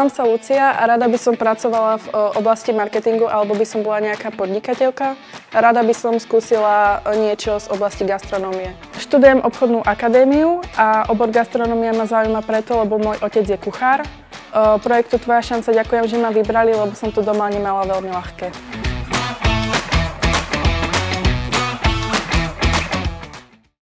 Volám sa Lucia a rada by som pracovala v e, oblasti marketingu alebo by som bola nejaká podnikateľka. Rada by som skúsila e, niečo z oblasti gastronómie. Študujem obchodnú akadémiu a obor gastronómia ma zaujíma preto, lebo môj otec je kuchár. E, projektu Tvoja šanca ďakujem, že ma vybrali, lebo som to doma nemala veľmi ľahké.